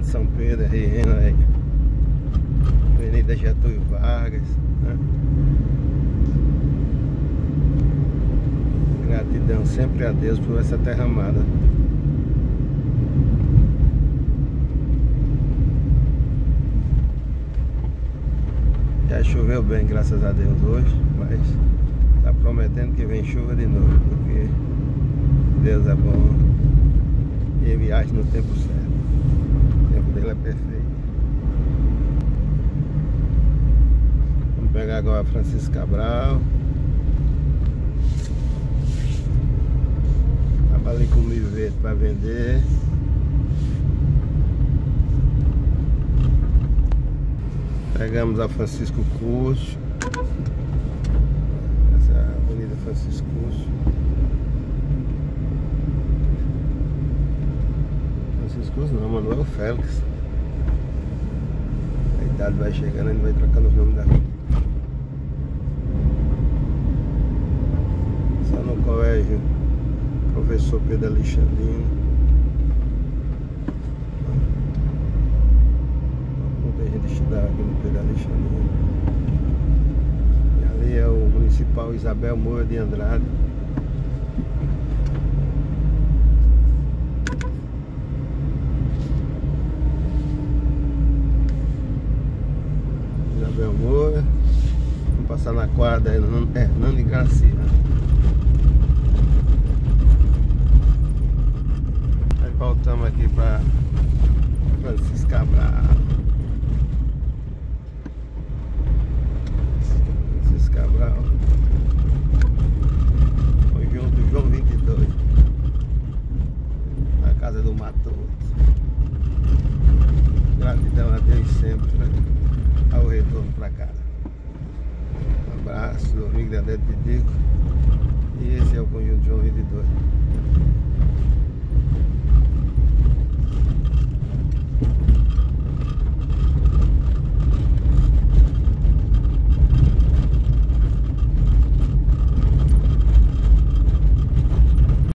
De São Pedro, RN aí. Avenida Getúlio Vargas. Né? Gratidão sempre a Deus por essa terra amada. Já choveu bem, graças a Deus hoje, mas tá prometendo que vem chuva de novo, porque Deus é bom e age no tempo certo. Dele é perfeito. Vamos pegar agora Francisco Cabral. Ali com milho verde para vender. Pegamos a Francisco Curso. Essa é a Avenida Francisco Curso. Francisco Curso não, Manuel Félix. Idade vai chegando, gente vai trocando os nomes da rua. Só no colégio Professor Pedro Alexandrino. gente estudar aqui no Pedro Alexandrino. E ali é o Municipal Isabel Moura de Andrade. Isabel Moura. Passar na quadra é Hernani Garcia. Aí voltamos aqui para Francisco Cabral. Cabral. Conjunto João 22. Na casa do Matoto. Gratidão a Deus sempre né? ao retorno para casa. Tigre Neto né, Pitico. E esse é o Conjunto João 22.